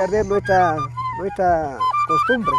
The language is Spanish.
perder nuestra, nuestra costumbre.